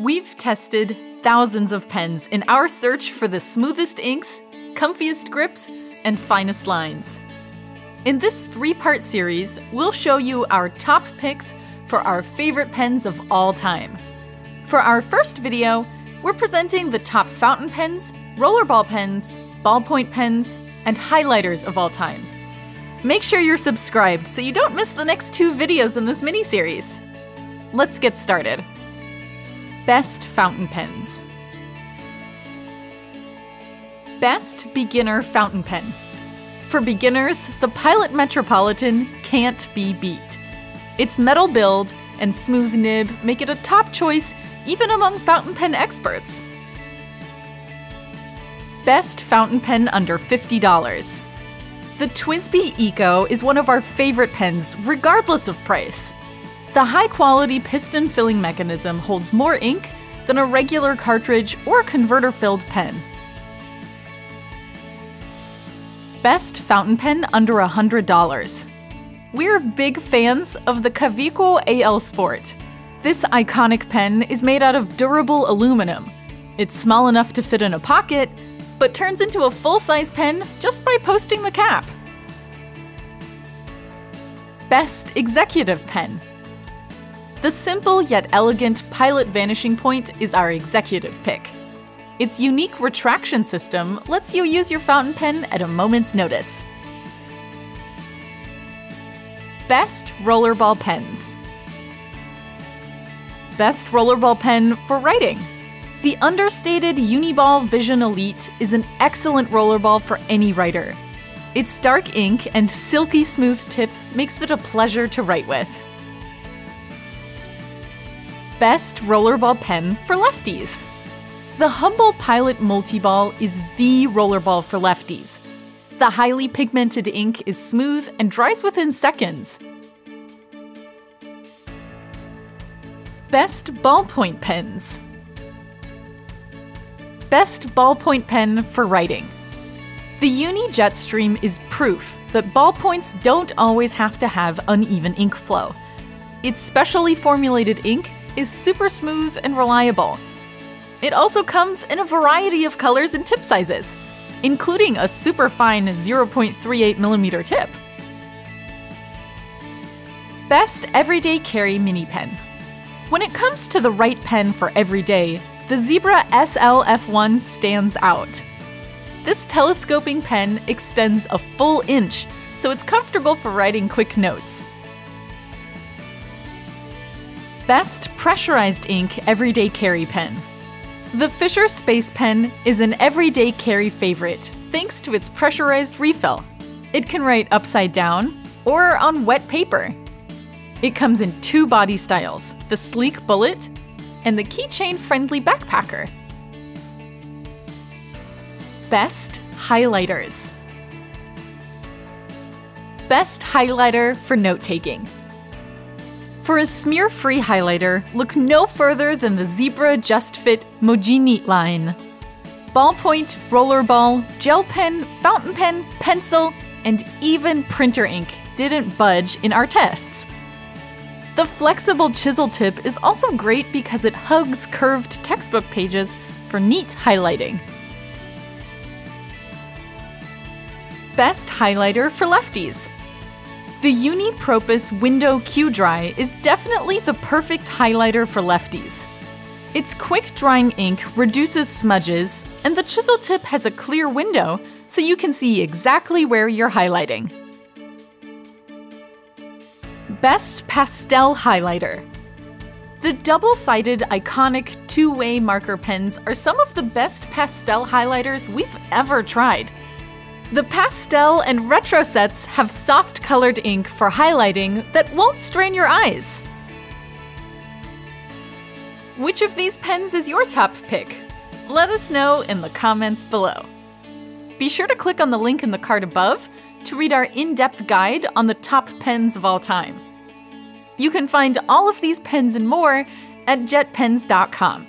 We've tested thousands of pens in our search for the smoothest inks, comfiest grips, and finest lines. In this three part series, we'll show you our top picks for our favorite pens of all time. For our first video, we're presenting the top fountain pens, rollerball pens, ballpoint pens, and highlighters of all time. Make sure you're subscribed so you don't miss the next two videos in this mini-series. Let's get started. Best fountain pens. Best beginner fountain pen. For beginners, the Pilot Metropolitan can't be beat. Its metal build and smooth nib make it a top choice even among fountain pen experts. Best fountain pen under $50. The TWSBI Eco is one of our favorite pens, regardless of price. The high quality piston filling mechanism holds more ink than a regular cartridge or converter filled pen. Best fountain pen under $100. We're big fans of the Kaweco AL Sport. This iconic pen is made out of durable aluminum. It's small enough to fit in a pocket, but turns into a full-size pen just by posting the cap. Best Executive Pen the simple yet elegant Pilot Vanishing Point is our executive pick. Its unique retraction system lets you use your fountain pen at a moment's notice. Best Rollerball Pens Best rollerball pen for writing. The understated Uniball Vision Elite is an excellent rollerball for any writer. Its dark ink and silky smooth tip makes it a pleasure to write with. Best rollerball pen for lefties. The Humble Pilot Multiball is the rollerball for lefties. The highly pigmented ink is smooth and dries within seconds. Best ballpoint pens. Best ballpoint pen for writing. The Uni Jetstream is proof that ballpoints don't always have to have uneven ink flow. Its specially formulated ink is super smooth and reliable. It also comes in a variety of colors and tip sizes, including a super fine 0.38mm tip. Best Everyday Carry Mini Pen. When it comes to the right pen for every day, the Zebra SLF1 stands out. This telescoping pen extends a full inch, so it's comfortable for writing quick notes. Best Pressurized Ink Everyday Carry Pen. The Fisher Space Pen is an everyday carry favorite thanks to its pressurized refill. It can write upside down or on wet paper. It comes in two body styles, the sleek bullet and the keychain friendly backpacker. Best Highlighters. Best highlighter for note taking. For a smear-free highlighter, look no further than the Zebra Just Fit Mojini line. Ballpoint, rollerball, gel pen, fountain pen, pencil, and even printer ink didn't budge in our tests. The flexible chisel tip is also great because it hugs curved textbook pages for neat highlighting. Best highlighter for lefties. The Unipropus Window Q Dry is definitely the perfect highlighter for lefties. Its quick drying ink reduces smudges, and the chisel tip has a clear window so you can see exactly where you're highlighting. Best Pastel Highlighter The double-sided iconic two-way marker pens are some of the best pastel highlighters we've ever tried. The pastel and retro sets have soft colored ink for highlighting that won't strain your eyes. Which of these pens is your top pick? Let us know in the comments below. Be sure to click on the link in the card above to read our in-depth guide on the top pens of all time. You can find all of these pens and more at jetpens.com.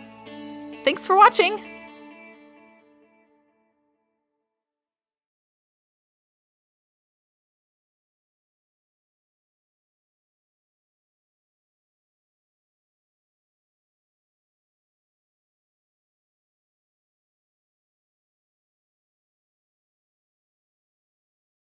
Thanks for watching!